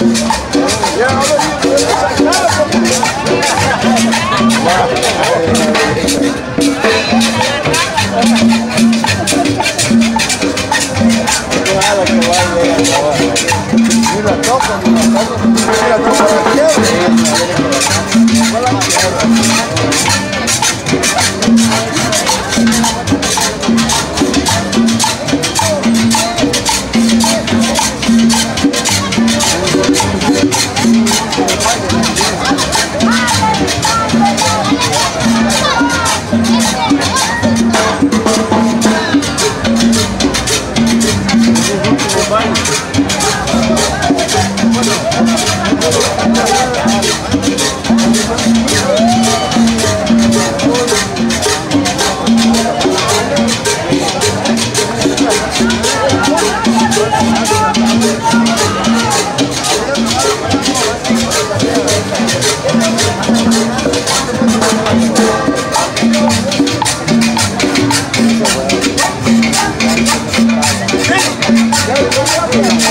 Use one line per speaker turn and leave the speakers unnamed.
Mira, toca, mira, toca, mira, toca, mira, toca, Thank you. Gracias.